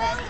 birthday.